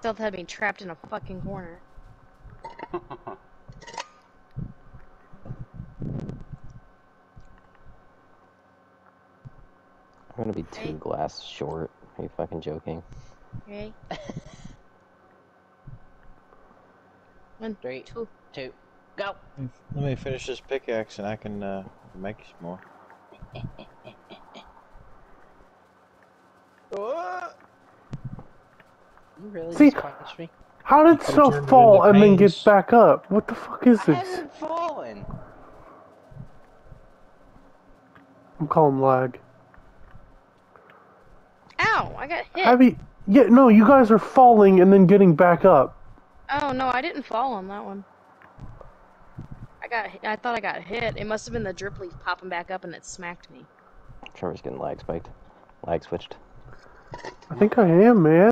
Stealth had me trapped in a fucking corner. I'm gonna be two Hey. glass short. Are you fucking joking? Okay. One, Three, two. two, go. Let me finish this pickaxe and I can uh, make some more. You really See- just punished me? How did Could've stuff fall into and then get back up? What the fuck is I this? haven't fallen. I'm calling lag. Ow! I got hit. Have you? Yeah, no, you guys are falling and then getting back up. Oh no, I didn't fall on that one. I got, I thought I got hit. It must have been the drip leaf popping back up and it smacked me. Trevor's getting lag spiked. Lag switched. I think I am, man.